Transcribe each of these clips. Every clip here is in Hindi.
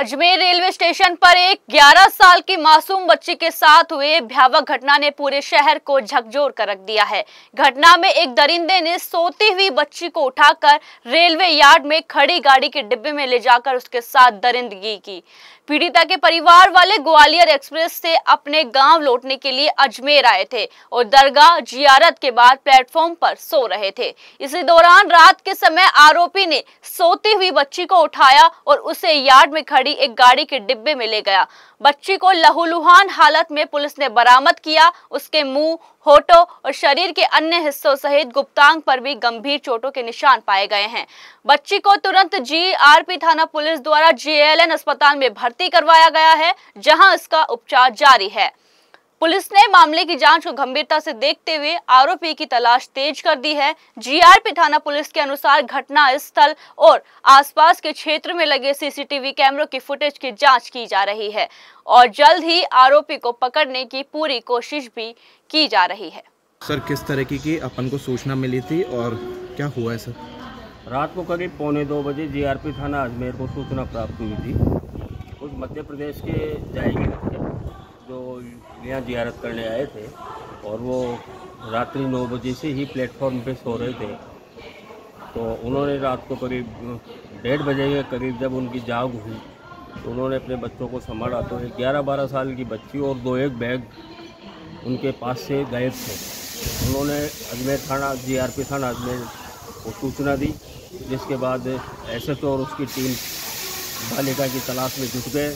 अजमेर रेलवे स्टेशन पर एक 11 साल की मासूम बच्ची के साथ हुए भयावह घटना ने पूरे शहर को झकझोर कर रख दिया है। घटना में एक दरिंदे ने सोती हुई बच्ची को उठाकर रेलवे यार्ड में खड़ी गाड़ी के डिब्बे में ले जाकर उसके साथ दरिंदगी की। पीड़िता के परिवार वाले ग्वालियर एक्सप्रेस से अपने गाँव लौटने के लिए अजमेर आए थे और दरगाह जियारत के बाद प्लेटफॉर्म पर सो रहे थे। इसी दौरान रात के समय आरोपी ने सोती हुई बच्ची को उठाया और उसे यार्ड में खड़ी एक गाड़ी के डिब्बे में ले गया। बच्ची को लहूलुहान हालत में पुलिस ने बरामद किया। उसके मुँह, होठों और शरीर के अन्य हिस्सों सहित गुप्तांग पर भी गंभीर चोटों के निशान पाए गए हैं। बच्ची को तुरंत जीआरपी थाना पुलिस द्वारा जीएलएन अस्पताल में भर्ती करवाया गया है, जहाँ इसका उपचार जारी है। पुलिस ने मामले की जाँच को गंभीरता से देखते हुए आरोपी की तलाश तेज कर दी है। जीआरपी थाना पुलिस के अनुसार घटना स्थल और आसपास के क्षेत्र में लगे सीसीटीवी कैमरों की फुटेज की जाँच की जा रही है और जल्द ही आरोपी को पकड़ने की पूरी कोशिश भी की जा रही है। सर किस तरह की की अपन को सूचना मिली थी और क्या हुआ है सर? रात को करीब पौने दो बजे जीआरपी थाना अजमेर को सूचना प्राप्त हुई थी। उस मध्य प्रदेश के जाएगी। यहाँ जियारत करने आए थे और वो रात्रि नौ बजे से ही प्लेटफॉर्म पे सो रहे थे। तो उन्होंने रात को करीब, डेढ़ बजे के करीब जब उनकी जाग हुई तो उन्होंने अपने बच्चों को संभाला। तो एक ग्यारह बारह साल की बच्ची और दो एक बैग उनके पास से गायब थे। उन्होंने अजमेर थाना, जीआरपी थाना अजमेर को सूचना दी, जिसके बाद एस और उसकी टीम बालिका की तलाश में जुट गए।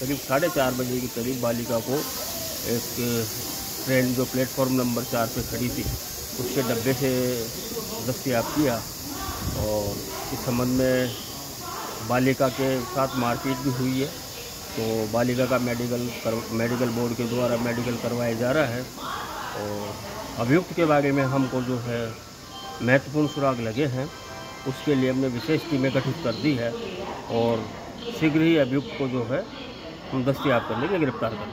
करीब साढ़े चार बजे के करीब बालिका को एक ट्रेन जो प्लेटफॉर्म नंबर चार पे खड़ी थी, उसके डब्बे से दस्तियाब किया और इस संबंध में बालिका के साथ मारपीट भी हुई है। तो बालिका का मेडिकल कर मेडिकल बोर्ड के द्वारा मेडिकल करवाया जा रहा है और अभियुक्त के बारे में हमको जो है महत्वपूर्ण सुराग लगे हैं, उसके लिए हमने विशेष टीमें गठित कर दी है और शीघ्र ही अभियुक्त को जो है हम दस्तियाब कर लेंगे, गिरफ़्तार कर